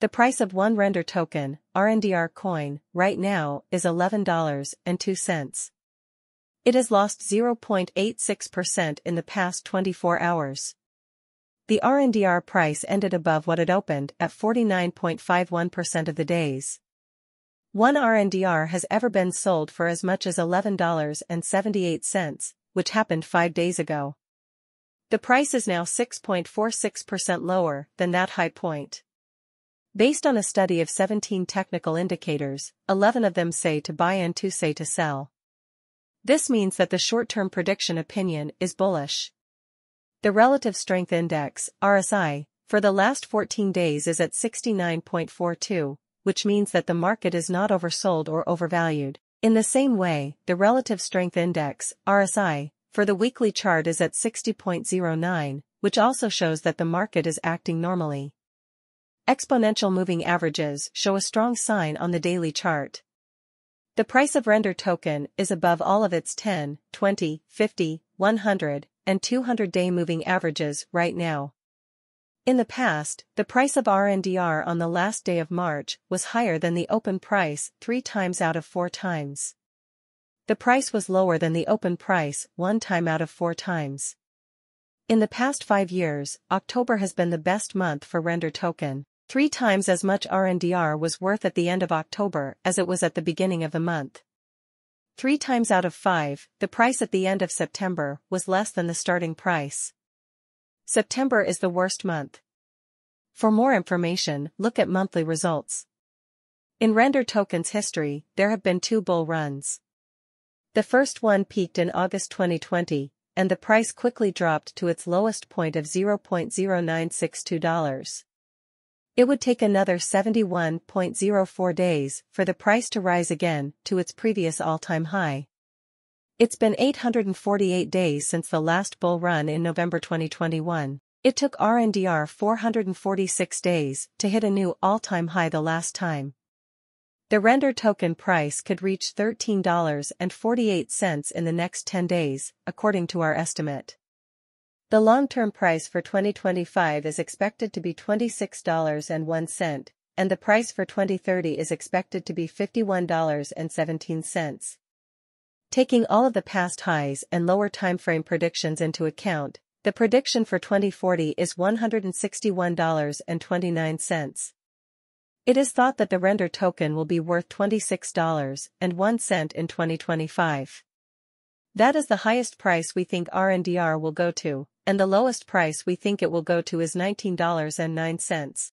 The price of one render token, RNDR coin, right now, is $11.02. It has lost 0.86% in the past 24 hours. The RNDR price ended above what it opened at 49.51% of the days. One RNDR has ever been sold for as much as $11.78, which happened five days ago. The price is now 6.46% lower than that high point. Based on a study of 17 technical indicators, 11 of them say to buy and 2 say to sell. This means that the short-term prediction opinion is bullish. The Relative Strength Index, RSI, for the last 14 days is at 69.42, which means that the market is not oversold or overvalued. In the same way, the Relative Strength Index, RSI, for the weekly chart is at 60.09, which also shows that the market is acting normally. Exponential moving averages show a strong sign on the daily chart. The price of render token is above all of its 10, 20, 50, 100, and 200-day moving averages right now. In the past, the price of RNDR on the last day of March was higher than the open price three times out of four times. The price was lower than the open price one time out of four times. In the past five years, October has been the best month for render token. Three times as much RNDR was worth at the end of October as it was at the beginning of the month. Three times out of five, the price at the end of September was less than the starting price. September is the worst month. For more information, look at monthly results. In Render Token's history, there have been two bull runs. The first one peaked in August 2020, and the price quickly dropped to its lowest point of $0.0962. It would take another 71.04 days for the price to rise again to its previous all-time high. It's been 848 days since the last bull run in November 2021. It took RNDR 446 days to hit a new all-time high the last time. The render token price could reach $13.48 in the next 10 days, according to our estimate. The long-term price for 2025 is expected to be $26.01, and the price for 2030 is expected to be $51.17. Taking all of the past highs and lower timeframe predictions into account, the prediction for 2040 is $161.29. It is thought that the render token will be worth $26.01 in 2025. That is the highest price we think RNDR will go to, and the lowest price we think it will go to is $19.09.